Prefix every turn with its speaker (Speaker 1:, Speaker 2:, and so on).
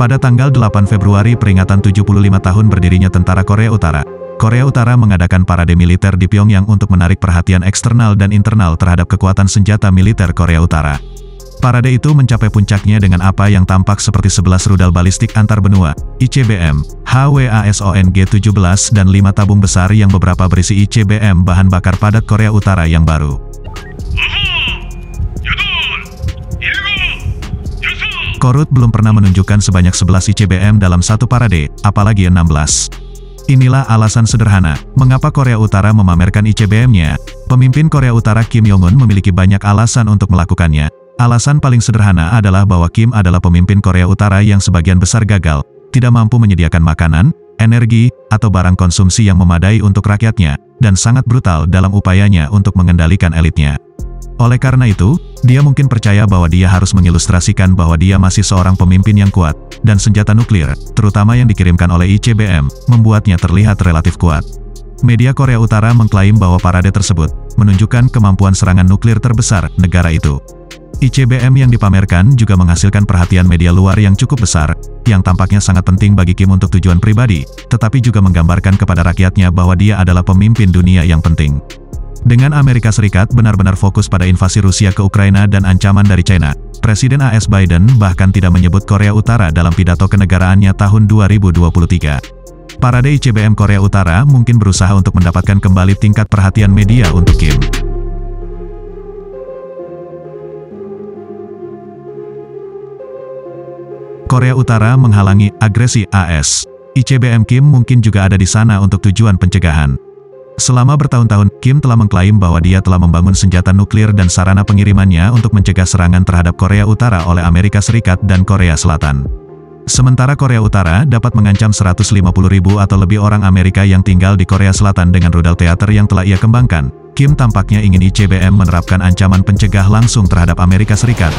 Speaker 1: Pada tanggal 8 Februari peringatan 75 tahun berdirinya Tentara Korea Utara, Korea Utara mengadakan parade militer di Pyongyang untuk menarik perhatian eksternal dan internal terhadap kekuatan senjata militer Korea Utara. Parade itu mencapai puncaknya dengan apa yang tampak seperti 11 rudal balistik antar benua, ICBM, HWASONG-17 dan 5 tabung besar yang beberapa berisi ICBM bahan bakar padat Korea Utara yang baru. Korut belum pernah menunjukkan sebanyak 11 ICBM dalam satu parade, apalagi 16. Inilah alasan sederhana, mengapa Korea Utara memamerkan ICBM-nya. Pemimpin Korea Utara Kim Jong-un memiliki banyak alasan untuk melakukannya. Alasan paling sederhana adalah bahwa Kim adalah pemimpin Korea Utara yang sebagian besar gagal, tidak mampu menyediakan makanan, energi, atau barang konsumsi yang memadai untuk rakyatnya, dan sangat brutal dalam upayanya untuk mengendalikan elitnya. Oleh karena itu, dia mungkin percaya bahwa dia harus mengilustrasikan bahwa dia masih seorang pemimpin yang kuat, dan senjata nuklir, terutama yang dikirimkan oleh ICBM, membuatnya terlihat relatif kuat. Media Korea Utara mengklaim bahwa parade tersebut menunjukkan kemampuan serangan nuklir terbesar negara itu. ICBM yang dipamerkan juga menghasilkan perhatian media luar yang cukup besar, yang tampaknya sangat penting bagi Kim untuk tujuan pribadi, tetapi juga menggambarkan kepada rakyatnya bahwa dia adalah pemimpin dunia yang penting. Dengan Amerika Serikat benar-benar fokus pada invasi Rusia ke Ukraina dan ancaman dari China, Presiden AS Biden bahkan tidak menyebut Korea Utara dalam pidato kenegaraannya tahun 2023. Parade ICBM Korea Utara mungkin berusaha untuk mendapatkan kembali tingkat perhatian media untuk Kim. Korea Utara menghalangi agresi AS. ICBM Kim mungkin juga ada di sana untuk tujuan pencegahan. Selama bertahun-tahun, Kim telah mengklaim bahwa dia telah membangun senjata nuklir dan sarana pengirimannya untuk mencegah serangan terhadap Korea Utara oleh Amerika Serikat dan Korea Selatan. Sementara Korea Utara dapat mengancam 150 ribu atau lebih orang Amerika yang tinggal di Korea Selatan dengan rudal teater yang telah ia kembangkan, Kim tampaknya ingin ICBM menerapkan ancaman pencegah langsung terhadap Amerika Serikat.